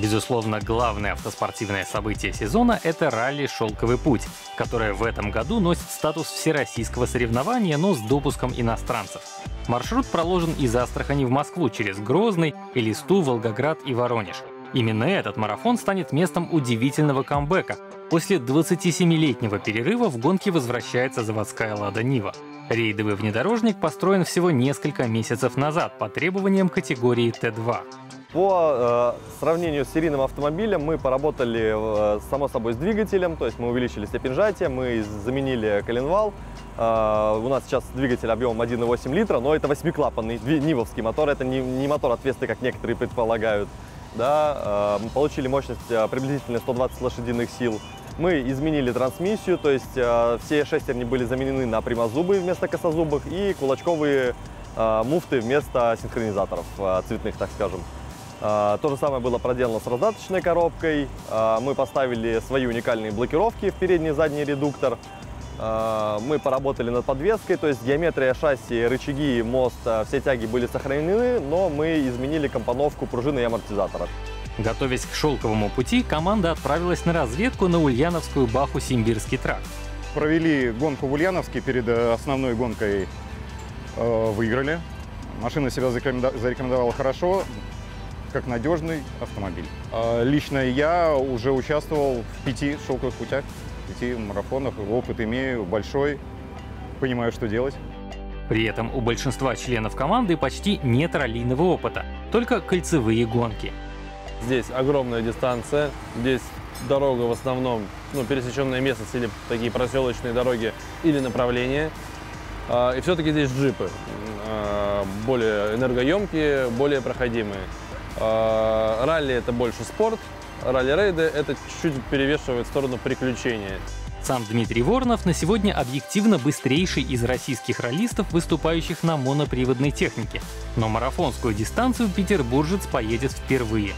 Безусловно, главное автоспортивное событие сезона — это ралли «Шелковый путь», которое в этом году носит статус всероссийского соревнования, но с допуском иностранцев. Маршрут проложен из Астрахани в Москву через Грозный, Элисту, Волгоград и Воронеж. Именно этот марафон станет местом удивительного камбэка. После 27-летнего перерыва в гонке возвращается заводская «Лада Нива». Рейдовый внедорожник построен всего несколько месяцев назад по требованиям категории Т2. По э, сравнению с серийным автомобилем мы поработали, э, само собой, с двигателем, то есть мы увеличили степень сжатия, мы заменили коленвал. Э, у нас сейчас двигатель объемом 1,8 литра, но это восьмиклапанный нивовский мотор, это не, не мотор ответственный, как некоторые предполагают. Да, э, получили мощность приблизительно 120 лошадиных сил. Мы изменили трансмиссию, то есть все шестерни были заменены на прямозубые вместо косозубых и кулачковые муфты вместо синхронизаторов цветных, так скажем. Э, то же самое было проделано с раздаточной коробкой. Э, мы поставили свои уникальные блокировки в передний и задний редуктор. Э, мы поработали над подвеской, то есть геометрия шасси, рычаги, мост, все тяги были сохранены, но мы изменили компоновку пружины и амортизатора. Готовясь к шелковому пути, команда отправилась на разведку на Ульяновскую Баху-Симбирский тракт. Провели гонку в Ульяновске перед э, основной гонкой, э, выиграли. Машина себя зарекомендовала хорошо, как надежный автомобиль. Э, лично я уже участвовал в пяти шелковых путях, пяти марафонах. Опыт имею большой, понимаю, что делать. При этом у большинства членов команды почти нет раллийного опыта, только кольцевые гонки. Здесь огромная дистанция, здесь дорога в основном, ну, пересеченная местность или такие проселочные дороги или направления. А, и все-таки здесь джипы, а, более энергоемкие, более проходимые. А, ралли это больше спорт, ралли-рейды это чуть-чуть перевешивает в сторону приключения. Сам Дмитрий Воронов на сегодня объективно быстрейший из российских раллистов, выступающих на моноприводной технике. Но марафонскую дистанцию петербуржец поедет впервые.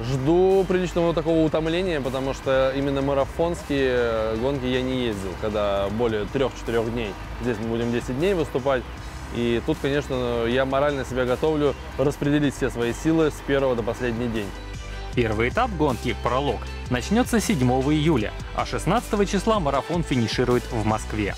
Жду приличного такого утомления, потому что именно марафонские гонки я не ездил, когда более 3-4 дней. Здесь мы будем 10 дней выступать. И тут, конечно, я морально себя готовлю распределить все свои силы с первого до последнего день. Первый этап гонки «Пролог» начнется 7 июля, а 16 числа марафон финиширует в Москве.